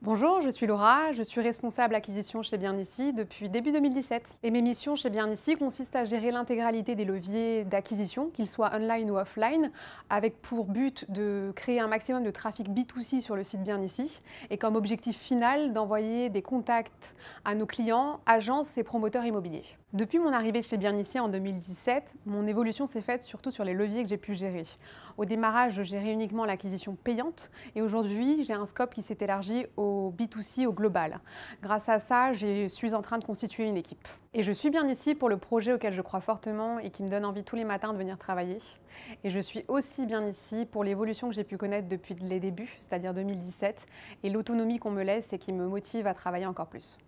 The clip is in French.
Bonjour, je suis Laura, je suis responsable acquisition chez Bien depuis début 2017. Et mes missions chez Bien Ici consistent à gérer l'intégralité des leviers d'acquisition, qu'ils soient online ou offline, avec pour but de créer un maximum de trafic B2C sur le site Bien Ici et comme objectif final d'envoyer des contacts à nos clients, agences et promoteurs immobiliers. Depuis mon arrivée chez Bien Ici en 2017, mon évolution s'est faite surtout sur les leviers que j'ai pu gérer. Au démarrage, je gérais uniquement l'acquisition payante et aujourd'hui, j'ai un scope qui s'est élargi au B2C, au global. Grâce à ça, je suis en train de constituer une équipe. Et je suis bien ici pour le projet auquel je crois fortement et qui me donne envie tous les matins de venir travailler. Et je suis aussi bien ici pour l'évolution que j'ai pu connaître depuis les débuts, c'est-à-dire 2017, et l'autonomie qu'on me laisse et qui me motive à travailler encore plus.